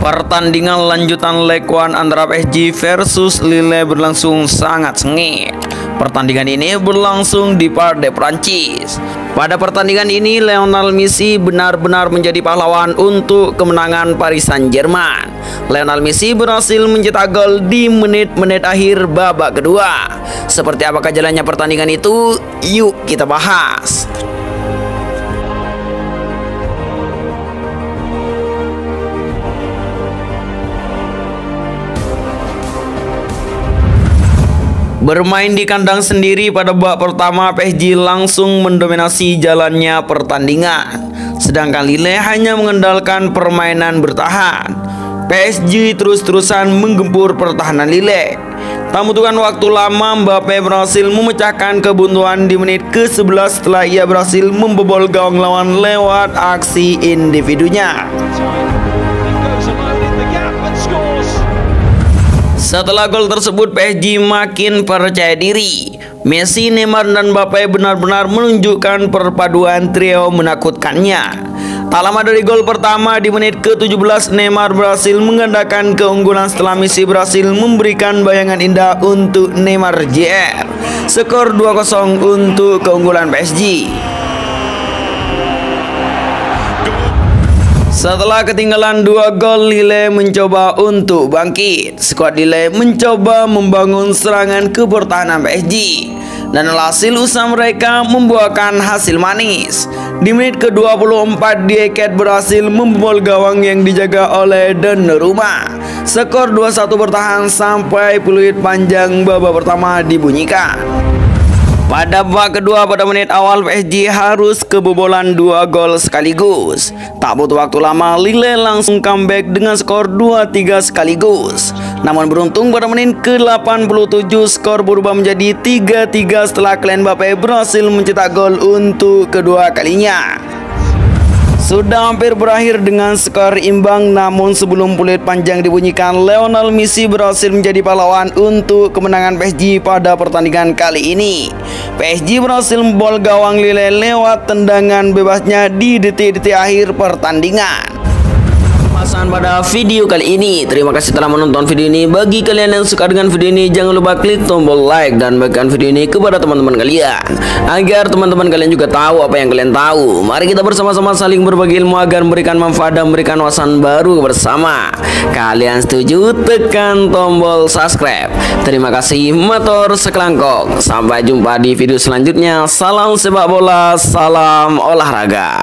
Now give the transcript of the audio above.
Pertandingan lanjutan Leg One antara PSG versus Lille berlangsung sangat sengit. Pertandingan ini berlangsung di Parc des Prancis. Pada pertandingan ini, Lionel Messi benar-benar menjadi pahlawan untuk kemenangan Paris Saint-Germain. Lionel Messi berhasil mencetak gol di menit-menit akhir babak kedua. Seperti apakah jalannya pertandingan itu? Yuk kita bahas. Bermain di kandang sendiri pada babak pertama PSG langsung mendominasi jalannya pertandingan. Sedangkan Lille hanya mengandalkan permainan bertahan. PSG terus-terusan menggempur pertahanan Lille. Tak membutuhkan waktu lama Mbappe berhasil memecahkan kebuntuan di menit ke-11 setelah ia berhasil membobol gawang lawan lewat aksi individunya Setelah gol tersebut PSG makin percaya diri. Messi, Neymar dan Mbappe benar-benar menunjukkan perpaduan trio menakutkannya. Tak lama dari gol pertama di menit ke-17 Neymar berhasil menggandakan keunggulan setelah Messi berhasil memberikan bayangan indah untuk Neymar JR. Skor 2-0 untuk keunggulan PSG. Setelah ketinggalan dua gol, Lille mencoba untuk bangkit. Skuad Lille mencoba membangun serangan ke pertahanan PSG. Dan hasil usaha mereka membuahkan hasil manis. Di menit ke-24, Dieket berhasil membobol gawang yang dijaga oleh Donnarumma. Skor 2-1 bertahan sampai peluit panjang babak pertama dibunyikan. Pada babak kedua pada menit awal PSG harus kebobolan dua gol sekaligus. Tak butuh waktu lama Lille langsung comeback dengan skor 2-3 sekaligus. Namun beruntung pada menit ke-87 skor berubah menjadi 3-3 setelah Kylian Mbappe berhasil mencetak gol untuk kedua kalinya. Sudah hampir berakhir dengan skor imbang namun sebelum peluit panjang dibunyikan Lionel Messi berhasil menjadi pahlawan untuk kemenangan PSG pada pertandingan kali ini. PSG berhasil membol gawang Lille lewat tendangan bebasnya di detik-detik akhir pertandingan pada video kali ini. Terima kasih telah menonton video ini. Bagi kalian yang suka dengan video ini, jangan lupa klik tombol like dan bagikan video ini kepada teman-teman kalian. Agar teman-teman kalian juga tahu apa yang kalian tahu. Mari kita bersama-sama saling berbagi ilmu agar memberikan manfaat dan memberikan wawasan baru bersama. Kalian setuju? Tekan tombol subscribe. Terima kasih motor sekelangkong. Sampai jumpa di video selanjutnya. Salam sepak bola, salam olahraga.